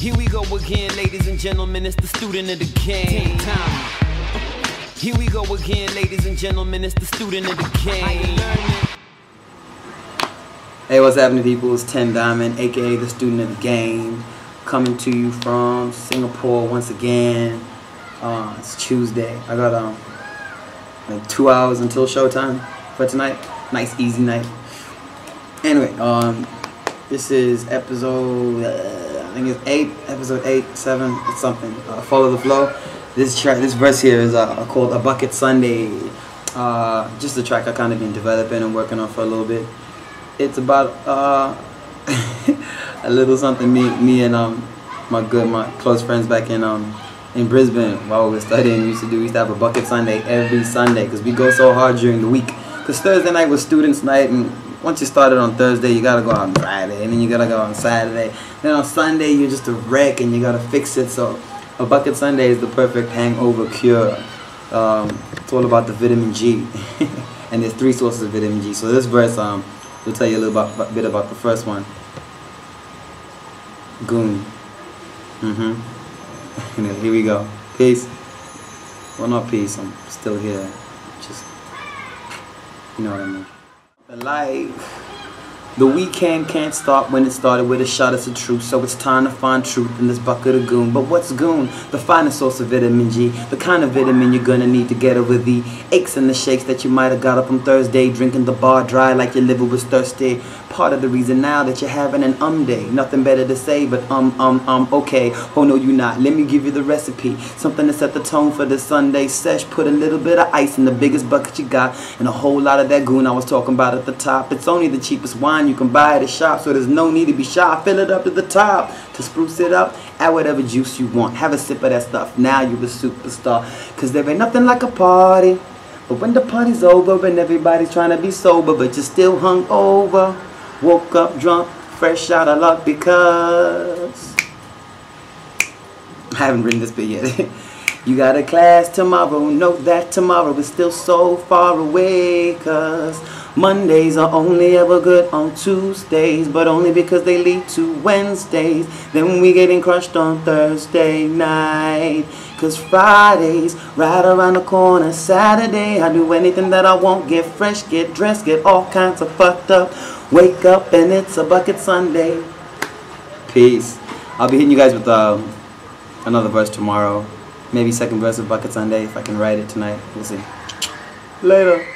Here we go again, ladies and gentlemen. It's the student of the game. Here we go again, ladies and gentlemen. It's the student of the game. Hey, what's happening, people? It's Tehn Diamond, aka the student of the game, coming to you from Singapore once again. Uh, it's Tuesday. I got um like two hours until showtime for tonight. Nice, easy night. Anyway, um, this is episode. Uh, I think it's eight, episode eight, seven, it's something. Uh, Follow the flow. This track, this verse here is uh, called "A Bucket Sunday." Uh, just a track I kind of been developing and working on for a little bit. It's about uh, a little something me, me and um, my good, my close friends back in um, in Brisbane while we were studying used to do. We used to have a bucket Sunday every Sunday because we go so hard during the week. Because Thursday night was students' night and once you started on Thursday, you gotta go on Friday, and then you gotta go on Saturday. Then on Sunday, you're just a wreck, and you gotta fix it. So, a bucket Sunday is the perfect hangover cure. Um, it's all about the vitamin G, and there's three sources of vitamin G. So this verse, um, will tell you a little about, bit about the first one. Goon. Mm-hmm. here we go. Peace. Well, not peace. I'm still here. Just, you know what I mean. Life. The weekend can't stop when it started with a shot of the truth, so it's time to find truth in this bucket of goon. But what's goon? The finest source of vitamin G, the kind of vitamin you're gonna need to get over the aches and the shakes that you might have got up on Thursday, drinking the bar dry like your liver was thirsty. Part of the reason now that you're having an um day, nothing better to say but um um um okay. Oh no, you not. Let me give you the recipe, something to set the tone for the Sunday sesh. Put a little bit of ice in the biggest bucket you got, and a whole lot of that goon I was talking about at the top. It's only the cheapest wine you can buy at a shop, so there's no need to be shy. Fill it up to the top. To spruce it up, add whatever juice you want. Have a sip of that stuff. Now you're a superstar. Cause there ain't nothing like a party. But when the party's over and everybody's trying to be sober, but you're still hung over. Woke up drunk, fresh out of luck because I haven't written this bit yet. you got a class tomorrow, know that tomorrow is still so far away cause Mondays are only ever good on Tuesdays, but only because they lead to Wednesdays. Then we getting crushed on Thursday night. Cause Friday's right around the corner. Saturday, I do anything that I want. Get fresh, get dressed, get all kinds of fucked up. Wake up and it's a bucket Sunday. Peace. I'll be hitting you guys with um, another verse tomorrow. Maybe second verse of Bucket Sunday if I can write it tonight. We'll see. Later.